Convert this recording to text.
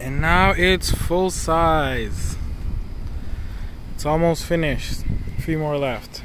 And now it's full size. It's almost finished. A few more left.